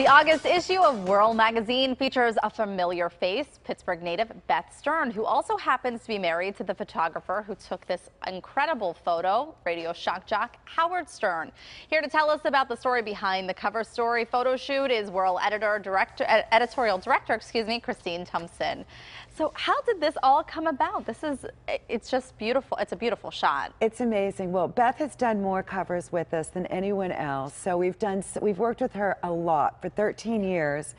The August issue of Whirl magazine features a familiar face, Pittsburgh native Beth Stern, who also happens to be married to the photographer who took this incredible photo, radio shock jock Howard Stern. Here to tell us about the story behind the cover story photo shoot is Whirl editor, director, editorial director, excuse me, Christine Tumpson. So how did this all come about? This is, it's just beautiful. It's a beautiful shot. It's amazing. Well, Beth has done more covers with us than anyone else. So we've done, we've worked with her a lot for 13 years.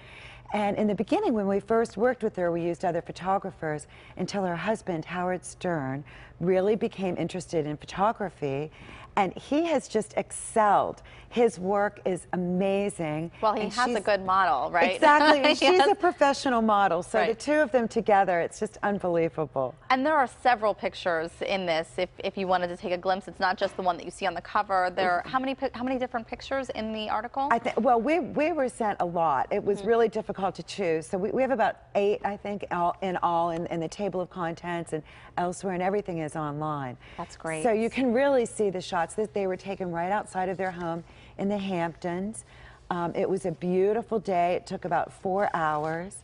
And in the beginning, when we first worked with her, we used other photographers until her husband, Howard Stern, really became interested in photography and he has just excelled. His work is amazing. Well, he has a good model, right? Exactly. She's a professional model, so right. the two of them together, it's just unbelievable. And there are several pictures in this. If, if you wanted to take a glimpse, it's not just the one that you see on the cover. There, are, how many how many different pictures in the article? I think. Well, we we were sent a lot. It was mm -hmm. really difficult to choose. So we, we have about eight, I think, all, in all in, in the table of contents and elsewhere, and everything is online. That's great. So you can really see the shots that they were taken right outside of their home in the Hamptons. Um, it was a beautiful day. It took about four hours.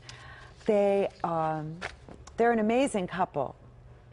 They, um, they're an amazing couple.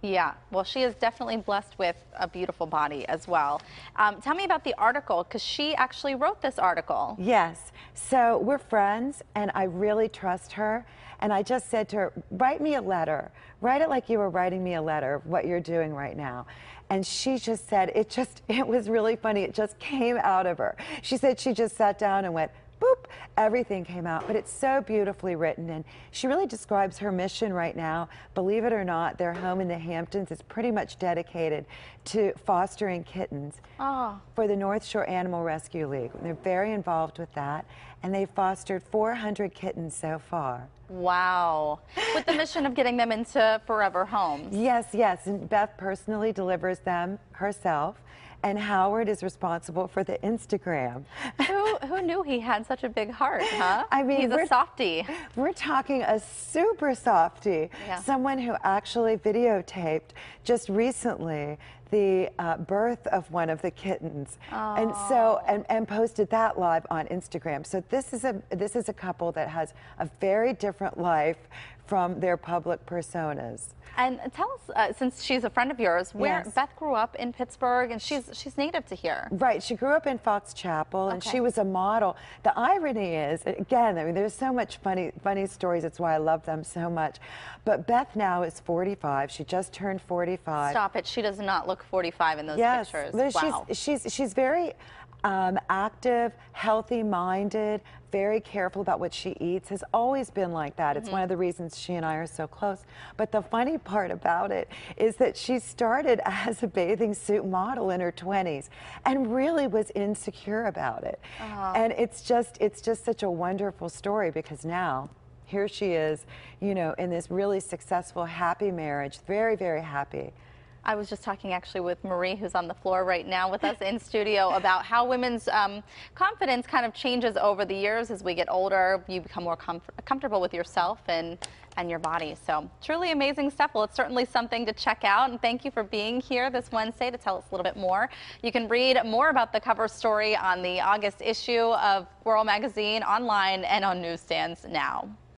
Yeah, well, she is definitely blessed with a beautiful body as well. Um, tell me about the article, because she actually wrote this article. Yes, so we're friends, and I really trust her. And I just said to her, write me a letter. Write it like you were writing me a letter, what you're doing right now. And she just said, it just, it was really funny. It just came out of her. She said she just sat down and went, boop, everything came out. But it's so beautifully written. And she really describes her mission right now. Believe it or not, their home in the Hamptons is pretty much dedicated to fostering kittens oh. for the North Shore Animal Rescue League. They're very involved with that. And they've fostered 400 kittens so far. Wow. With the mission of getting them into forever homes. Yes, yes. And Beth personally delivers them herself and Howard is responsible for the Instagram. Who, who knew he had such a big heart, huh? I mean, he's a softie. We're talking a super softie, yeah. someone who actually videotaped just recently the uh, birth of one of the kittens, oh. and so and, and posted that live on Instagram. So this is a this is a couple that has a very different life from their public personas. And tell us, uh, since she's a friend of yours, where yes. Beth grew up in Pittsburgh, and she's she's native to here. Right. She grew up in Fox Chapel, and okay. she was a model. The irony is, again, I mean, there's so much funny funny stories. That's why I love them so much. But Beth now is 45. She just turned 45. Stop it. She does not look 45 in those yes, pictures. But wow. She's she's she's very um, active, healthy-minded, very careful about what she eats, has always been like that. Mm -hmm. It's one of mm-hmm. the reasons she and I are so close. But the funny part about it is that she started as a bathing suit model in her 20s and really was insecure about it. Uh -huh. And it's just, it's just such a wonderful story because now here she is, you know, in this really successful, happy marriage, very, very happy. I was just talking actually with Marie, who's on the floor right now with us in studio, about how women's um, confidence kind of changes over the years as we get older. You become more com comfortable with yourself and and your body. So truly amazing stuff. Well, it's certainly something to check out. And thank you for being here this Wednesday to tell us a little bit more. You can read more about the cover story on the August issue of Whirl Magazine online and on newsstands now.